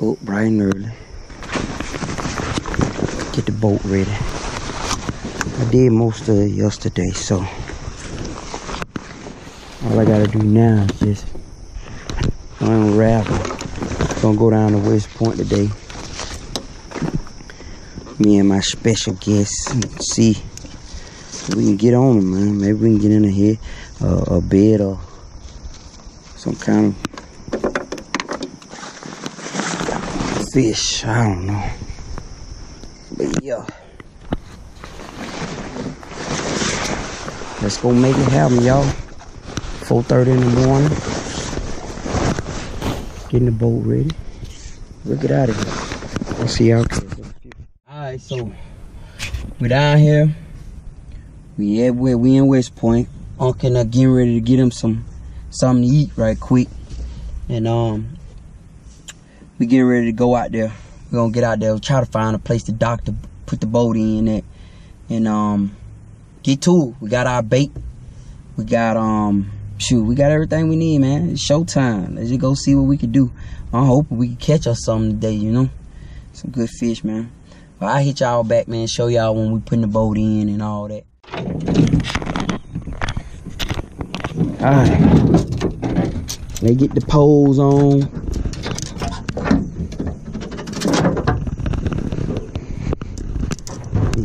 Up bright and early. Get the boat ready. I did most of it yesterday, so all I gotta do now is just unravel. Gonna go down to West Point today. Me and my special guests see we can get on them, man. Maybe we can get in a here, uh, a bed or some kind of fish. I don't know. But yeah. Let's go make it happen, y'all. 4.30 in the morning. Getting the boat ready. We'll get out of here. Let's see how Alright, so we down here. We at where we in West Point. Uncle uh, getting ready to get him some something to eat right quick. And um we getting ready to go out there. We're gonna get out there, try to find a place to dock to put the boat in it, and um get to it. We got our bait. We got um shoot, we got everything we need, man. It's showtime. Let's just go see what we can do. I'm hoping we can catch us something today, you know. Some good fish, man. But I'll hit y'all back, man. Show y'all when we putting the boat in and all that. Alright. They get the poles on.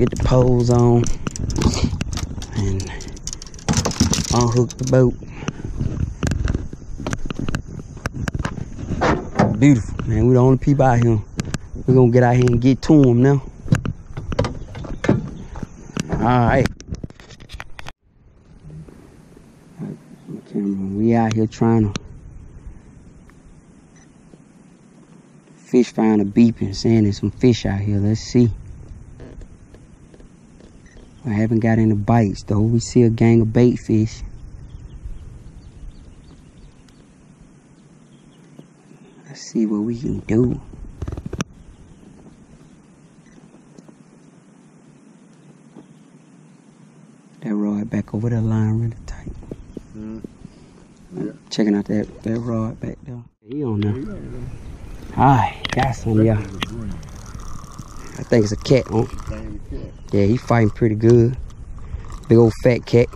Get the poles on. And unhook the boat. Beautiful, man. We're the only people out here. We're gonna get out here and get to them now. Alright. We out here trying to fish find a beeping saying there's some fish out here. Let's see. I haven't got any bites though. We see a gang of bait fish. Let's see what we can do. That rod back over the line really tight. Mm. Yeah. Checking out that, that rod back there. He on there. Alright, got some, yeah. I think it's a cat, huh? Yeah, he fighting pretty good. Big old fat cat.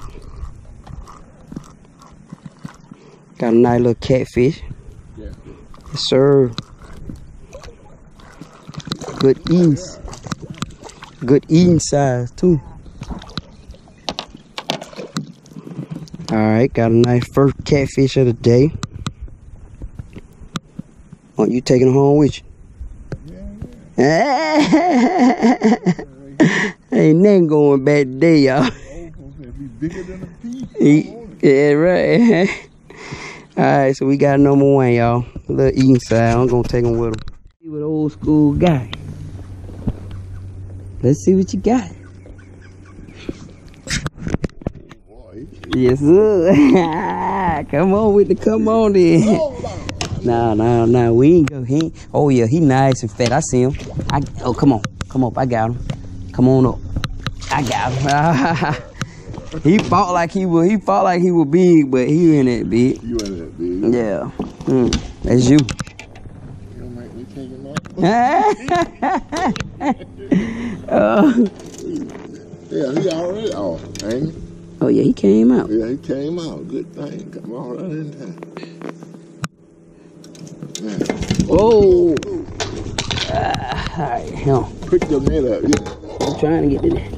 Got a nice little catfish. Yeah. Yes, sir. Good eating. Good eating size, too. Alright, got a nice first catfish of the day. Aren't you taking home with you? Ain't nothing going bad today, y'all. Yeah, right. Alright, so we got number one, y'all. A little eating side. I'm gonna take him with him. See what old school guy. Let's see what you got. Yes, sir. come on with the come on then. Nah, nah, nah. We ain't go. He oh yeah, he nice and fat. I see him. I oh come on, come up. I got him. Come on up. I got him. he fought like he was. He fought like he was big, but he ain't that big. you ain't that big. Yeah. Mm, that's you. You don't make me take him oh, Yeah, he already off, ain't he? oh yeah, he came out. Yeah, he came out. Good thing. Come on right in time. Yeah. Oh. Ah, all right, hell. Pick your net up. Yeah. I'm trying to get to that.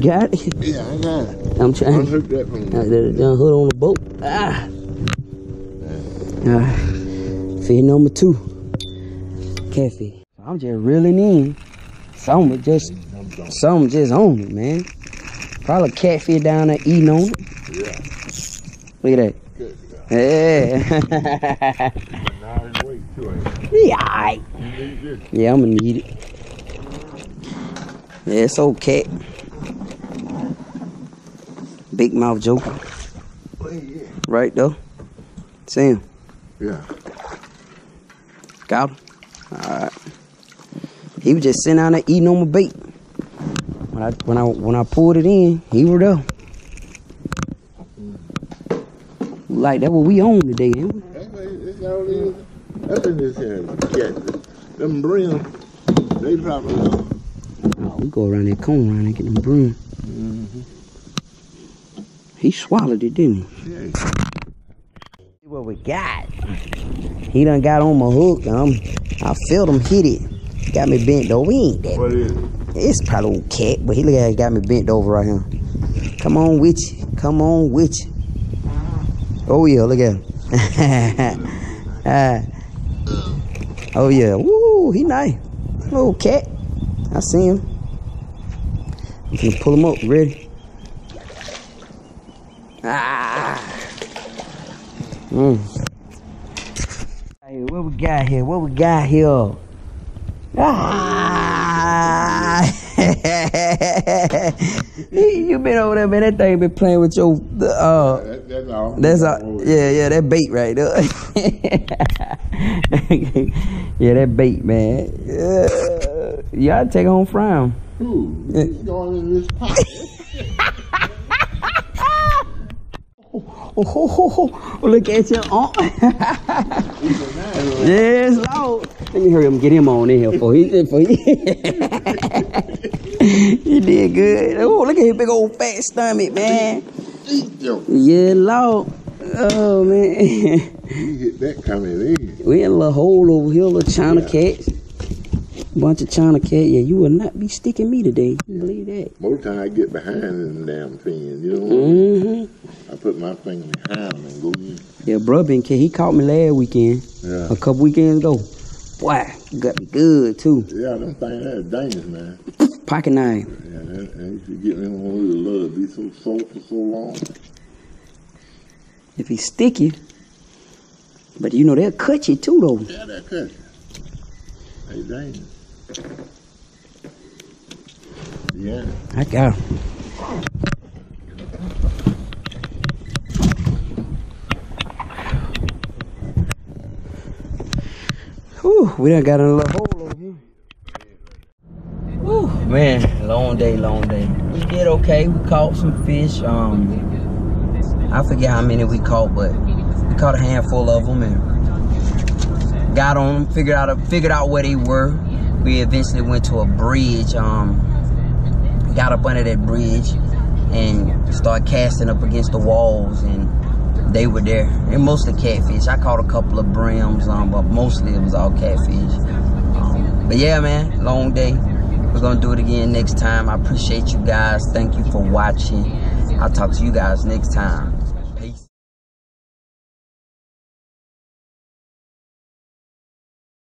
Got it. Yeah, I got it. I'm trying. Unhook that from Uh, the, the hood on the boat. Ah. Alright. Fish number two. Catfish. I'm just reeling in. Some just, some just on it, man. Probably catfish down there eating on it. Look at that. Now his weight too, ain't Yeah. yeah, alright. it? You need this. Yeah, I'm gonna need it. Yeah, it's okay. Big mouth joker. Right though. See him. Yeah. Got him. Alright. He was just sitting down there eating on my bait. When I when I when I pulled it in, he was there. Like that what we own today, ain't we? That's what it- all it is. That's in this here cat. Them brim, they probably know. Oh, we go around that cone around and get them broom. He swallowed it, didn't he? Yeah. See what we got. He done got on my hook. Um, I felt him hit it. Got me bent over. He ain't that. What is it? It's probably old cat, but he look at it, got me bent over right here. Come on with you. Come on with you. Oh yeah, look at him. Ah. oh yeah. Woo, he nice. Little cat. I see him. You can pull him up. Ready? Ah. Mm. Hey, what we got here? What we got here? Ah! you been over there, man. That thing been playing with your uh. That, that's all. That's all. Yeah, yeah, that bait right there. yeah, that bait, man. Yeah, y'all take home fry him. Ooh, it's going in this pot. Oh, ho, ho, ho. look at you. Oh. yes, Lord. Let me hurry up and get him on in here for he, for he. He did good. Oh, look at his big old fat stomach, man. Yeah, Lord. Oh, man. you hit that coming in. we in a little hole over here, little China cats. Bunch of China cat. Yeah, you will not be sticking me today. You believe that? Most time I get behind them damn fins, you know what I mean? Mm-hmm. I put my finger behind them and go in. Yeah, bruh been cat. He caught me last weekend. Yeah. A couple weekends ago. Boy, got me good, too. Yeah, them things, that's dangerous, man. Pocket. Yeah, that, and if you get them on with love, be so soft for so long. If he's sticky. But you know, they'll cut you, too, though. Yeah, that cut you. They dangerous. Yeah. I got him. Whew, we done got in a little hole over here. Man, long day, long day. We did okay. We caught some fish. Um, I forget how many we caught, but we caught a handful of them and got on them. Figured out figured out where they were. We eventually went to a bridge. Um, got up under that bridge and started casting up against the walls and they were there. And mostly catfish. I caught a couple of brims, um, but mostly it was all catfish. Um, but yeah, man, long day. We're gonna do it again next time. I appreciate you guys. Thank you for watching. I'll talk to you guys next time.